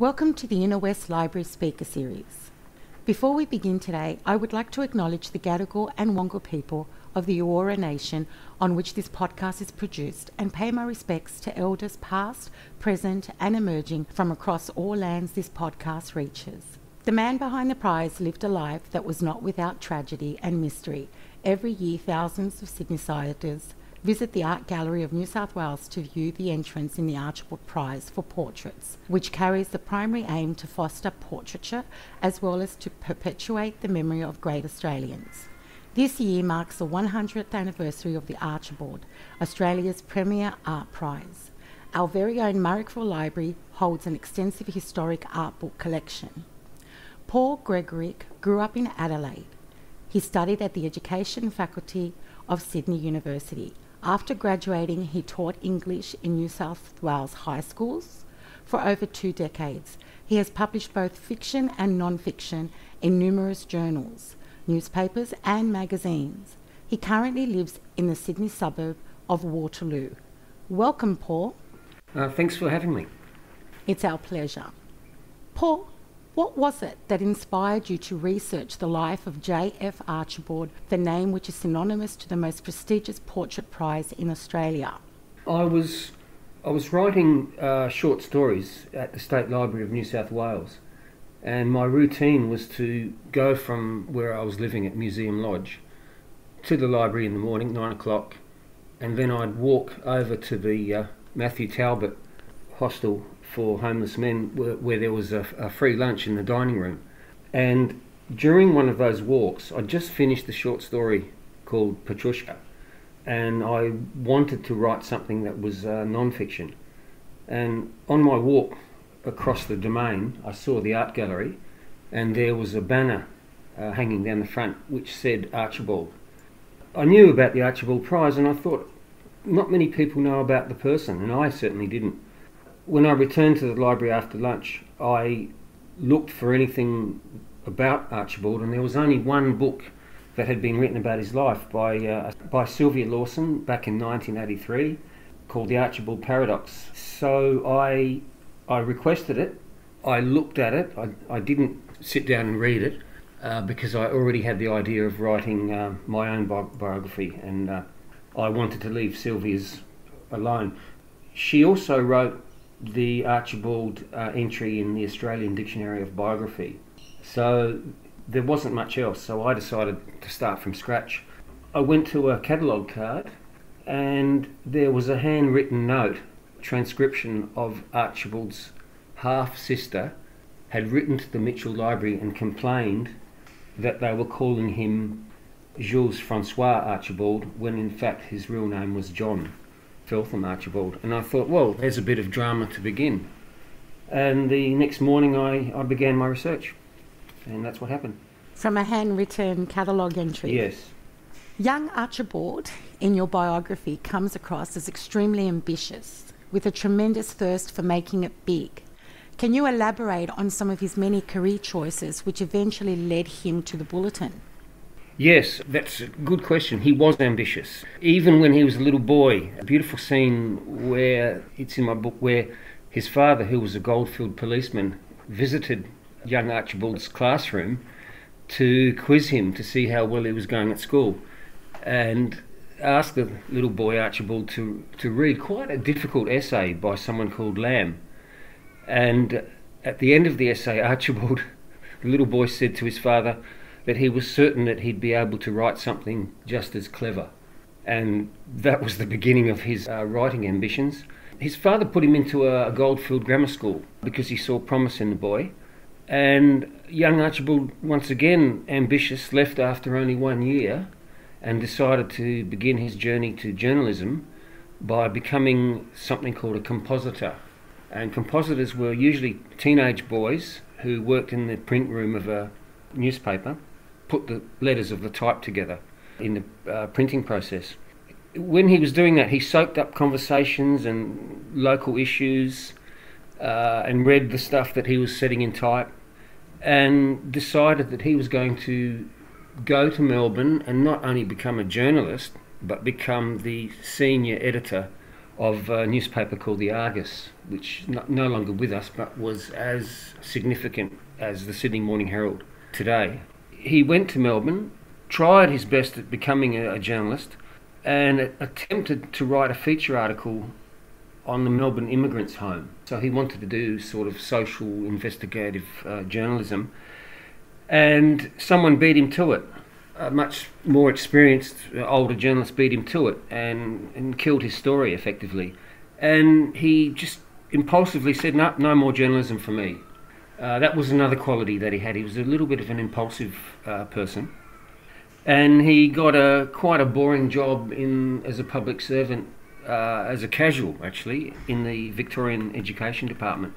Welcome to the Inner West Library Speaker Series. Before we begin today, I would like to acknowledge the Gadigal and Wangal people of the Eora Nation on which this podcast is produced and pay my respects to elders past, present, and emerging from across all lands this podcast reaches. The man behind the prize lived a life that was not without tragedy and mystery. Every year, thousands of Sydney Sydneysiders visit the Art Gallery of New South Wales to view the entrance in the Archibald Prize for Portraits, which carries the primary aim to foster portraiture as well as to perpetuate the memory of great Australians. This year marks the 100th anniversary of the Archibald, Australia's premier art prize. Our very own Marrickville Library holds an extensive historic art book collection. Paul Greguric grew up in Adelaide. He studied at the Education Faculty of Sydney University after graduating, he taught English in New South Wales high schools for over two decades. He has published both fiction and non fiction in numerous journals, newspapers, and magazines. He currently lives in the Sydney suburb of Waterloo. Welcome, Paul. Uh, thanks for having me. It's our pleasure. Paul, what was it that inspired you to research the life of J.F. Archibald, the name which is synonymous to the most prestigious portrait prize in Australia? I was I was writing uh, short stories at the State Library of New South Wales, and my routine was to go from where I was living at Museum Lodge to the library in the morning, nine o'clock, and then I'd walk over to the uh, Matthew Talbot hostel for homeless men where, where there was a, a, free lunch in the dining room. And during one of those walks, I just finished the short story called Petrushka, and I wanted to write something that was uh, non fiction. And on my walk across the domain, I saw the art gallery, and there was a banner uh, hanging down the front which said Archibald. I knew about the Archibald Prize, and I thought not many people know about the person, and I certainly didn't when I returned to the library after lunch, I looked for anything about Archibald, and there was only one book that had been written about his life by uh, by Sylvia Lawson back in 1983, called The Archibald Paradox. So I I requested it. I looked at it. I, I didn't sit down and read it uh, because I already had the idea of writing uh, my own bi- biography, and uh, I wanted to leave Sylvia's alone. She also wrote the Archibald uh, entry in the Australian Dictionary of Biography. So there wasn't much else, so I decided to start from scratch. I went to a catalogue card and there was a handwritten note, transcription of Archibald's half sister had written to the Mitchell Library and complained that they were calling him Jules Francois Archibald when in fact his real name was John. Feltham Archibald. And I thought, well, there's a bit of drama to begin. And the next morning I, I began my research. And that's what happened. From a handwritten catalogue entry? Yes. Young Archibald, in your biography, comes across as extremely ambitious, with a tremendous thirst for making it big. Can you elaborate on some of his many career choices which eventually led him to the Bulletin? Yes, that's a good question. He was ambitious. Even when he was a little boy, a beautiful scene where it's in my book where his father, who was a Goldfield policeman, visited young Archibald's classroom to quiz him to see how well he was going at school and asked the little boy Archibald to, to read quite a difficult essay by someone called Lamb. And at the end of the essay, Archibald, the little boy, said to his father, that he was certain that he'd be able to write something just as clever. And that was the beginning of his uh, writing ambitions. His father put him into a, Goldfield grammar school because he saw promise in the boy. And young Archibald, once again ambitious, left after only one year and decided to begin his journey to journalism by becoming something called a compositor. And compositors were usually teenage boys who worked in the print room of a newspaper put the letters of the type together in the uh, printing process. When he was doing that, he soaked up conversations and local issues uh, and read the stuff that he was setting in type and decided that he was going to go to Melbourne and not only become a journalist but become the senior editor of a newspaper called the Argus, which no, no longer with us, but was as significant as the Sydney Morning Herald today. He went to Melbourne, tried his best at becoming a, a journalist, and attempted to write a feature article on the Melbourne immigrants' home. So he wanted to do sort of social investigative uh, journalism, and someone beat him to it a much more experienced uh, older journalist beat him to it and, and killed his story effectively. And he just impulsively said, no, no more journalism for me. Uh, that was another quality that he had. He was a little bit of an impulsive uh, person. And he got a quite a boring job in as a public servant, uh, as a casual actually, in the Victorian Education Department.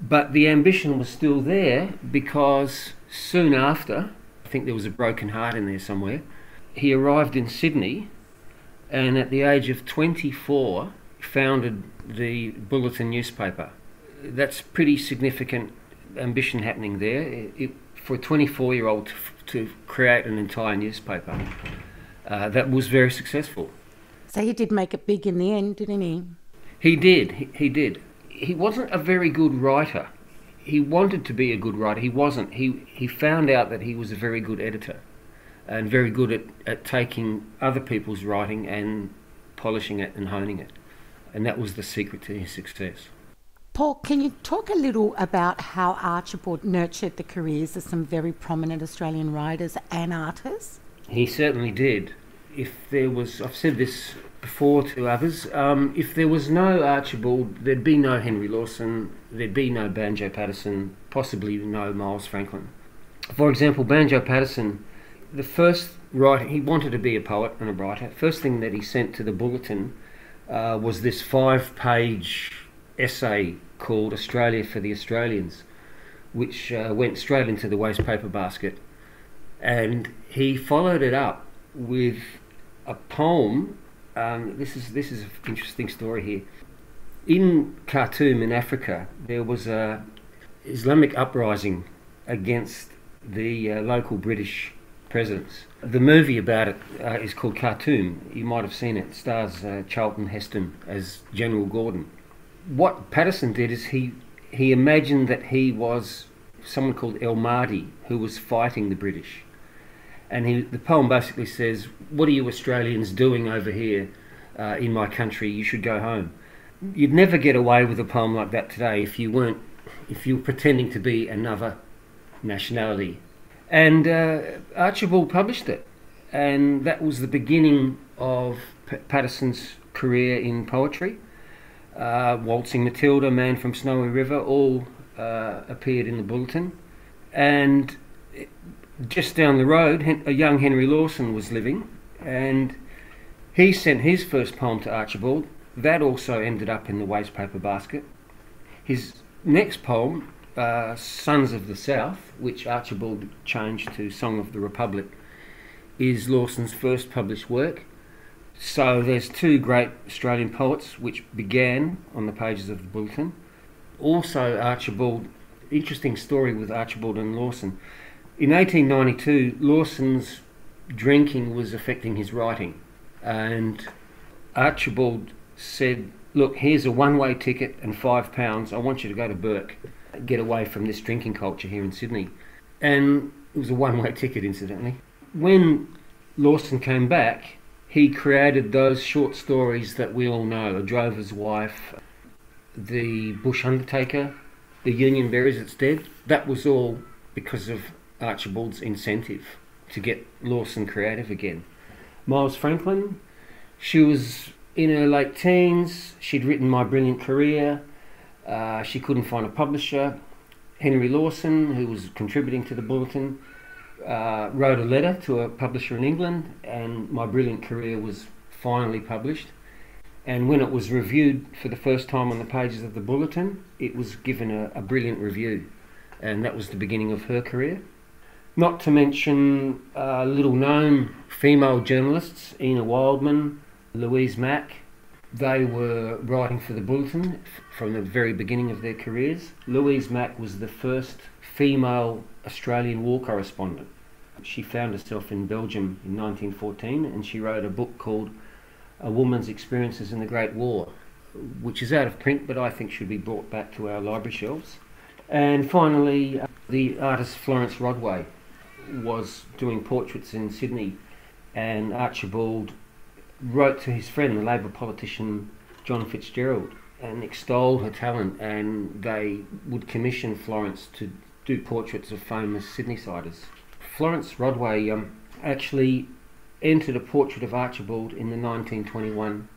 But the ambition was still there because soon after, I think there was a broken heart in there somewhere. He arrived in Sydney and at the age of 24 founded the Bulletin newspaper. That's pretty significant ambition happening there. It, it, for a 24 year old to, to, create an entire newspaper, uh, that was very successful. So he did make it big in the end, didn't he? He did, he, he did. He wasn't a very good writer he wanted to be a good writer. He wasn't. He he found out that he was a very good editor, and very good at, at taking other people's writing and polishing it and honing it, and that was the secret to his success. Paul, can you talk a little about how Archibald nurtured the careers of some very prominent Australian writers and artists? He certainly did. If there was, I've said this before to others. Um, if there was no Archibald, there'd be no Henry Lawson, there'd be no Banjo Paterson, possibly no Miles Franklin. For example, Banjo Paterson, the first writer, he wanted to be a poet and a writer. First thing that he sent to the bulletin uh, was this five page essay called Australia for the Australians, which uh, went straight into the waste paper basket. And he followed it up with a poem um, this is this is an interesting story here. In Khartoum, in Africa, there was a Islamic uprising against the uh, local British presence. The movie about it uh, is called Khartoum. You might have seen it. it stars uh, Charlton Heston as General Gordon. What Paterson did is he he imagined that he was someone called El Mahdi who was fighting the British and he, the poem basically says, "What are you Australians doing over here uh, in my country? You should go home." You'd never get away with a poem like that today if you weren't, if you were pretending to be another nationality. And uh, Archibald published it, and that was the beginning of P- Paterson's career in poetry. Uh, Waltzing Matilda, Man from Snowy River, all uh, appeared in the bulletin, and just down the road, a young Henry Lawson was living, and he sent his first poem to Archibald. That also ended up in the waste paper basket. His next poem, uh, Sons of the South, which Archibald changed to Song of the Republic, is Lawson's first published work. So there's two great Australian poets which began on the pages of the bulletin. Also, Archibald, interesting story with Archibald and Lawson. In 1892, Lawson's drinking was affecting his writing, and Archibald said, Look, here's a one way ticket and five pounds. I want you to go to Bourke, get away from this drinking culture here in Sydney. And it was a one way ticket, incidentally. When Lawson came back, he created those short stories that we all know A Drover's Wife, The Bush Undertaker, The Union Buries It's Dead. That was all because of Archibald's incentive to get Lawson creative again. Miles Franklin, she was in her late teens, she'd written My Brilliant Career, uh, she couldn't find a publisher. Henry Lawson, who was contributing to the bulletin, uh, wrote a letter to a publisher in England, and My Brilliant Career was finally published. And when it was reviewed for the first time on the pages of the bulletin, it was given a, a brilliant review, and that was the beginning of her career. Not to mention uh, little known female journalists, Ina Wildman, Louise Mack. They were writing for the Bulletin from the very beginning of their careers. Louise Mack was the first female Australian war correspondent. She found herself in Belgium in 1914 and she wrote a book called A Woman's Experiences in the Great War, which is out of print but I think should be brought back to our library shelves. And finally, uh, the artist Florence Rodway was doing portraits in Sydney, and Archibald wrote to his friend, the Labor politician John Fitzgerald, and extolled her talent, and they would commission Florence to do portraits of famous Sydney-siders. Florence Rodway um, actually entered a portrait of Archibald in the 1921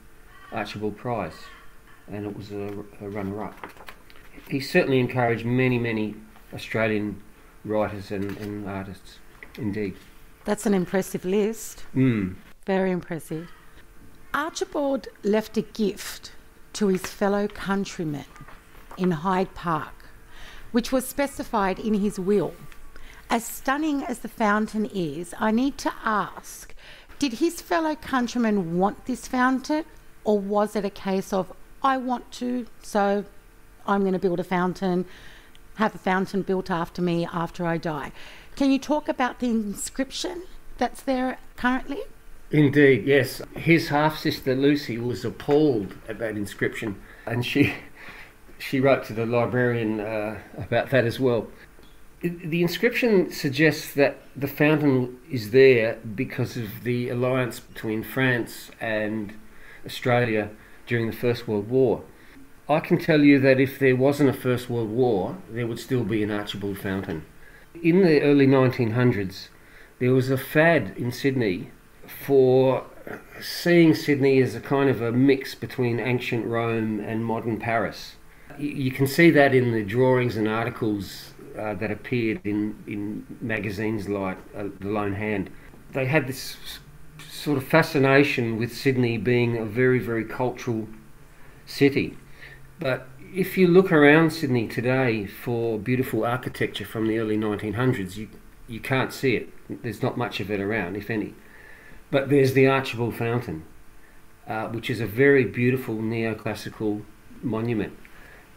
Archibald Prize, and it was a, a runner-up. He certainly encouraged many, many Australian writers and, and artists, indeed. That's an impressive list. Mm. Very impressive. Archibald left a gift to his fellow countrymen in Hyde Park, which was specified in his will. As stunning as the fountain is, I need to ask did his fellow countrymen want this fountain, or was it a case of, I want to, so I'm going to build a fountain, have a fountain built after me after I die? Can you talk about the inscription that's there currently? Indeed, yes. His half sister Lucy was appalled at that inscription, and she she wrote to the librarian uh, about that as well the inscription suggests that the fountain is there because of the alliance between France and Australia during the First World War. I can tell you that if there wasn't a First World War, there would still be an Archibald fountain. In the early 1900s, there was a fad in Sydney for seeing Sydney as a kind of a mix between ancient Rome and modern Paris. You can see that in the drawings and articles uh, that appeared in, in magazines like uh, The Lone Hand. They had this sort of fascination with Sydney being a very, very cultural city. But if you look around Sydney today for beautiful architecture from the early 1900s, you, you can't see it. There's not much of it around, if any. But there's the Archibald Fountain, uh, which is a very beautiful neoclassical monument.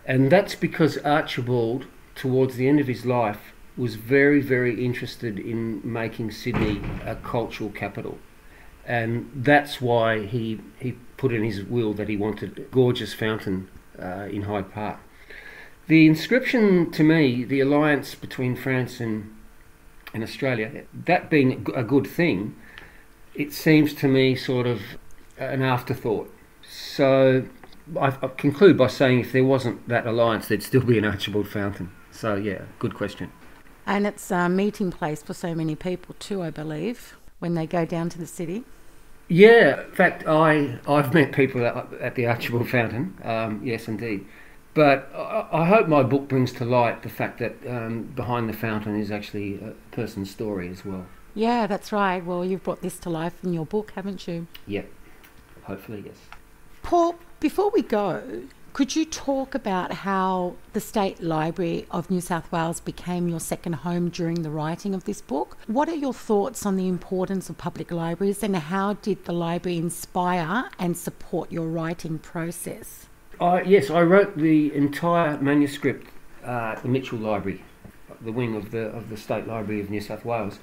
And that's because Archibald towards the end of his life, was very, very interested in making Sydney a cultural capital. And that's why he, he put in his will that he wanted a gorgeous fountain uh, in Hyde Park. The inscription to me, the alliance between France and, and Australia, that being a good thing, it seems to me sort of an afterthought. So I, I conclude by saying if there wasn't that alliance, there'd still be an Archibald fountain. So, yeah, good question. And it's a meeting place for so many people too, I believe, when they go down to the city. Yeah, in fact, I, I've met people at, at the Archibald Fountain, um, yes, indeed. But I, I, hope my book brings to light the fact that um, behind the fountain is actually a person's story as well. Yeah, that's right. Well, you've brought this to life in your book, haven't you? Yeah, hopefully, yes. Paul, before we go, could you talk about how the State Library of New South Wales became your second home during the writing of this book? What are your thoughts on the importance of public libraries and how did the library inspire and support your writing process? Uh, yes, I wrote the entire manuscript uh, at the Mitchell Library, the wing of the, of the State Library of New South Wales.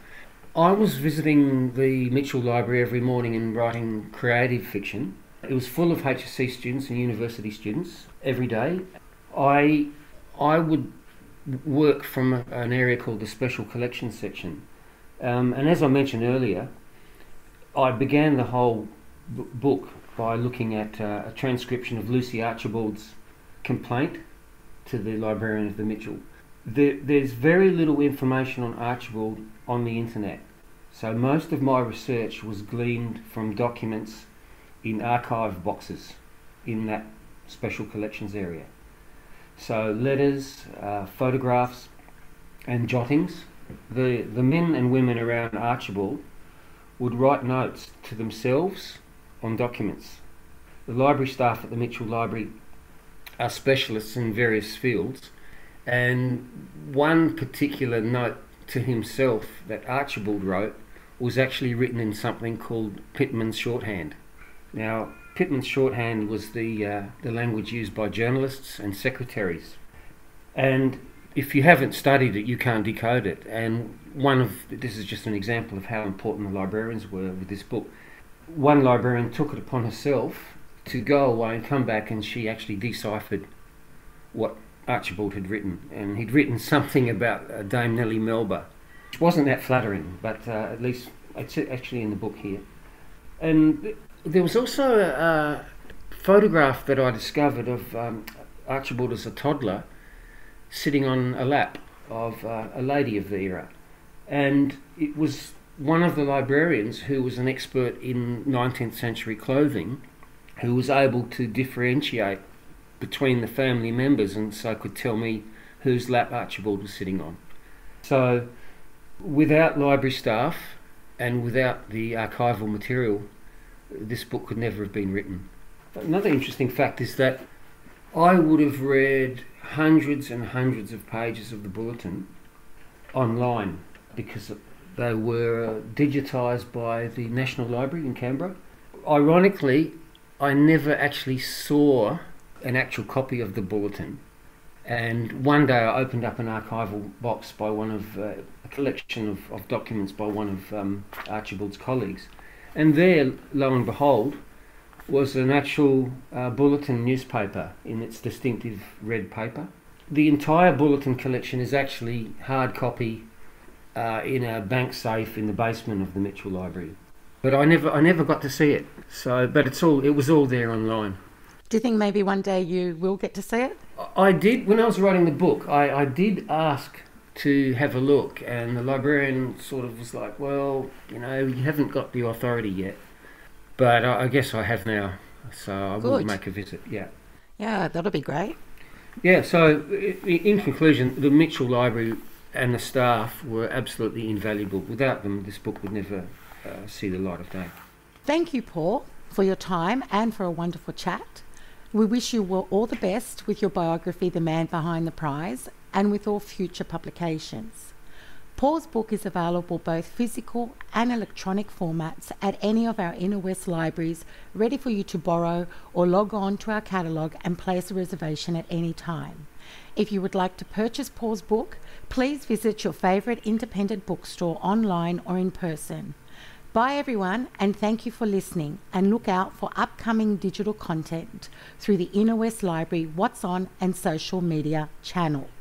I was visiting the Mitchell Library every morning and writing creative fiction it was full of HSC students and university students every day. I, I would work from an area called the Special Collections section. Um, and as I mentioned earlier, I began the whole b- book by looking at uh, a transcription of Lucy Archibald's complaint to the librarian of the Mitchell. There, there's very little information on Archibald on the internet. So most of my research was gleaned from documents in archive boxes in that special collections area. So letters, uh, photographs, and jottings. The the men and women around Archibald would write notes to themselves on documents. The library staff at the Mitchell Library are specialists in various fields, and one particular note to himself that Archibald wrote was actually written in something called Pitman's shorthand. Now, Pitman's shorthand was the, uh, the language used by journalists and secretaries. And if you haven't studied it, you can't decode it. And one of this is just an example of how important the librarians were with this book. one librarian took it upon herself to go away and come back, and she actually deciphered what Archibald had written, and he'd written something about uh, Dame Nellie Melba, which wasn't that flattering, but uh, at least it's actually in the book here. And there was also a, photograph that I discovered of um, Archibald as a toddler sitting on a lap of uh, a lady of the era. And it was one of the librarians who was an expert in 19th century clothing who was able to differentiate between the family members and so could tell me whose lap Archibald was sitting on. So, without library staff and without the archival material, this book could never have been written. Another interesting fact is that I would have read hundreds and hundreds of pages of the bulletin online because they were digitised by the National Library in Canberra. Ironically, I never actually saw an actual copy of the bulletin. And one day I opened up an archival box by one of uh, a collection of, of, documents by one of um, Archibald's colleagues. And there, lo and behold, was an actual uh, bulletin newspaper in its distinctive red paper. The entire bulletin collection is actually hard copy uh, in a bank safe in the basement of the Mitchell Library. But I never, I never got to see it. So, but it's all, it was all there online. Do you think maybe one day you will get to see it? I did when I was writing the book. I, I did ask to have a look, and the librarian sort of was like, "Well, you know, you haven't got the authority yet." But I, I guess I have now, so I will make a visit. Yeah. Yeah, that'll be great. Yeah. So, in conclusion, the Mitchell Library and the staff were absolutely invaluable. Without them, this book would never uh, see the light of day. Thank you, Paul, for your time and for a wonderful chat. We wish you all the best with your biography, The Man Behind the Prize, and with all future publications. Paul's book is available both physical and electronic formats at any of our Inner West libraries, ready for you to borrow or log on to our catalogue and place a reservation at any time. If you would like to purchase Paul's book, please visit your favourite independent bookstore online or in person. Bye everyone, and thank you for listening. And look out for upcoming digital content through the Inner West Library What's On and social media channels.